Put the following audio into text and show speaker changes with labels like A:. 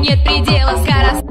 A: Нет предела скорости.